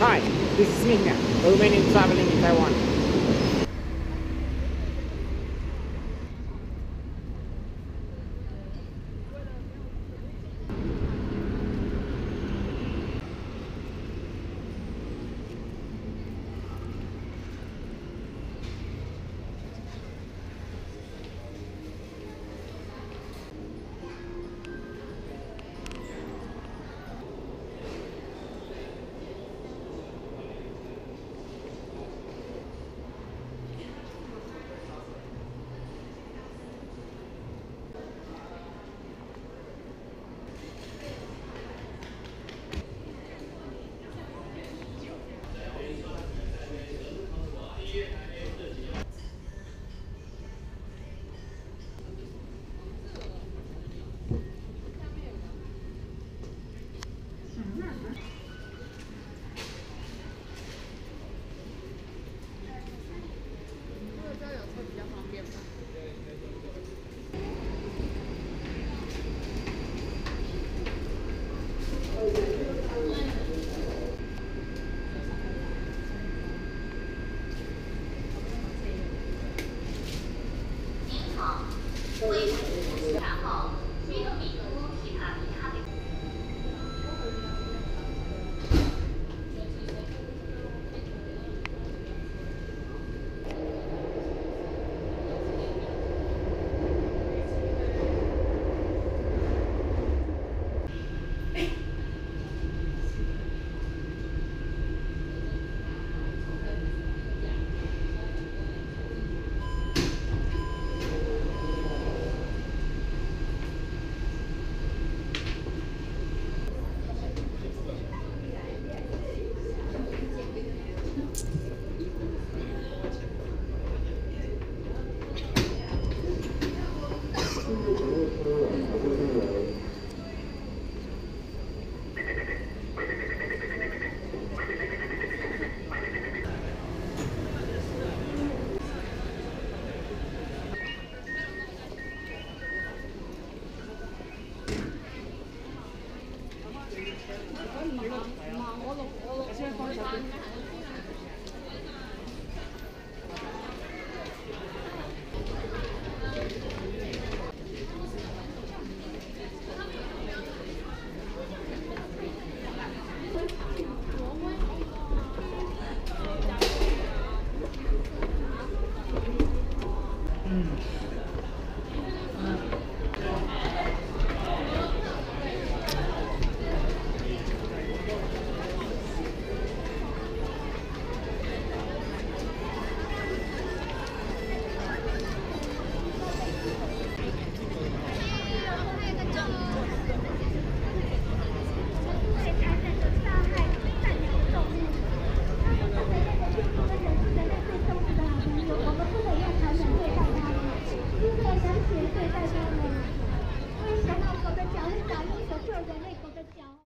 Hi, this is Mihna, a Romanian traveling in Taiwan.